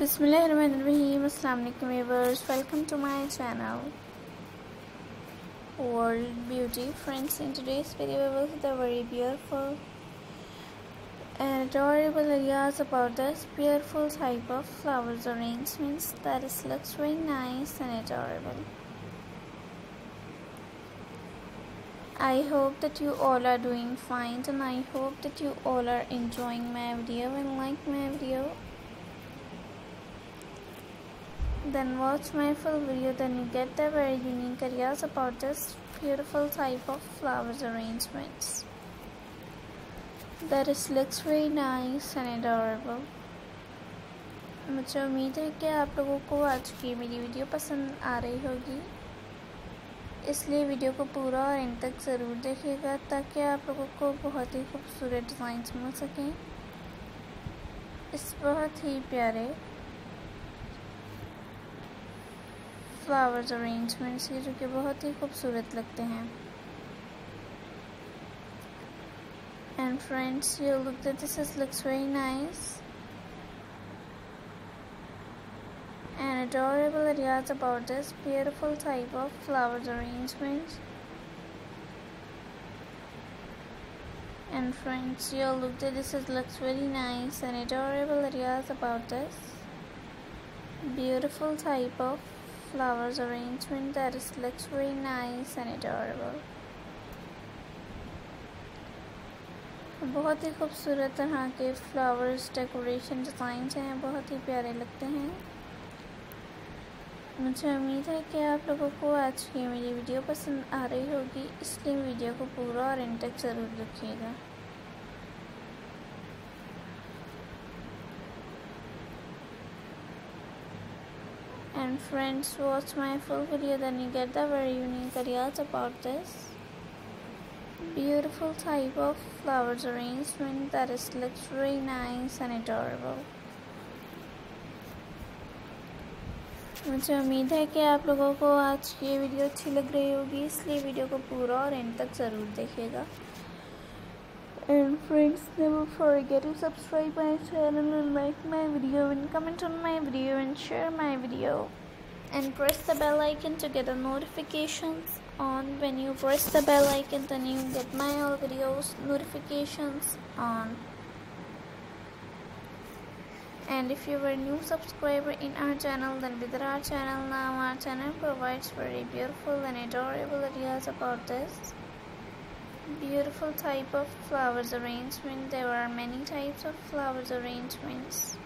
Bismillahirrahmanirrahim. Assalamu alaikum viewers. Welcome to my channel. World Beauty friends. In today's video, we will see the very beautiful and adorable ideas about this beautiful type of flowers arrangements that is looks very nice and adorable. I hope that you all are doing fine and I hope that you all are enjoying my video and like my video then watch my full video then you get the very unique ideas about this beautiful type of flowers arrangements that is looks very nice and adorable मुझे उम्मीद है कि आप लोगों को आज की मेरी वीडियो पसंद आ रही होगी इसलिए वीडियो को पूरा और इन तक ज़रूर देखिएगा ताकि आप लोगों को बहुत ही खूबसूरत डिज़ाइंस मिल सकें इस बहुत ही प्यारे फ्लावर्स अरेंजमेंट्स के जो कि बहुत ही खूबसूरत लगते हैं and friends you look that this is looks very nice and adorable ideas about this beautiful type of flowers arrangement and friends you all look at this it looks very nice and adorable ideas about this beautiful type of flowers arrangement that is looks very nice and adorable. बहुत ही खूबसूरत तरह के flowers decoration designs हैं, बहुत ही प्यारे लगते हैं। मुझे उम्मीद है कि आप लोगों को आज की मेरी वीडियो पसंद आ रही होगी, इसलिए वीडियो को पूरा और इन तक ज़रूर रखिएगा and friends watch my full video then you get the very unique ideas about this beautiful type of flowers arrangement that is looks very nice and adorable मुझे उम्मीद है कि आप लोगों को आज की वीडियो अच्छी लग रही होगी इसलिए वीडियो को पूरा और एंड तक ज़रूर देखिएगा and friends never forget to subscribe my channel and like my video and comment on my video and share my video. And press the bell icon to get the notifications on when you press the bell icon then you get my all videos notifications on. And if you are a new subscriber in our channel then visit our channel now. Our channel provides very beautiful and adorable ideas about this beautiful type of flowers arrangement. There are many types of flowers arrangements